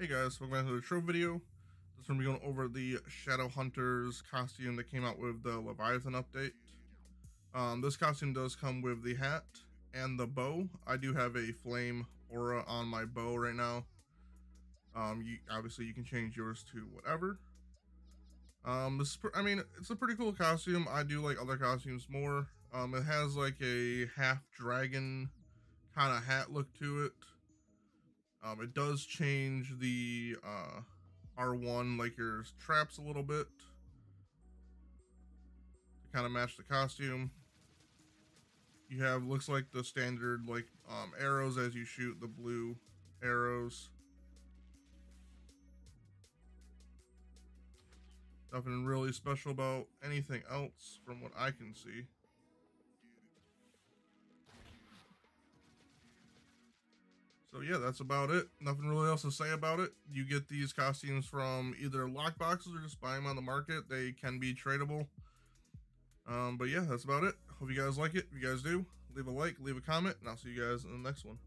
Hey guys, welcome back to the show video. This one we're going over the Shadow Hunters costume that came out with the Leviathan update. Um, this costume does come with the hat and the bow. I do have a flame aura on my bow right now. Um, you, obviously you can change yours to whatever. Um, this, I mean, it's a pretty cool costume. I do like other costumes more. Um, it has like a half dragon kind of hat look to it. Um, it does change the uh, R1 like your traps a little bit to kind of match the costume. You have looks like the standard like um, arrows as you shoot the blue arrows. Nothing really special about anything else from what I can see. So yeah, that's about it. Nothing really else to say about it. You get these costumes from either lock boxes or just buy them on the market. They can be tradable. Um, but yeah, that's about it. Hope you guys like it. If you guys do, leave a like, leave a comment, and I'll see you guys in the next one.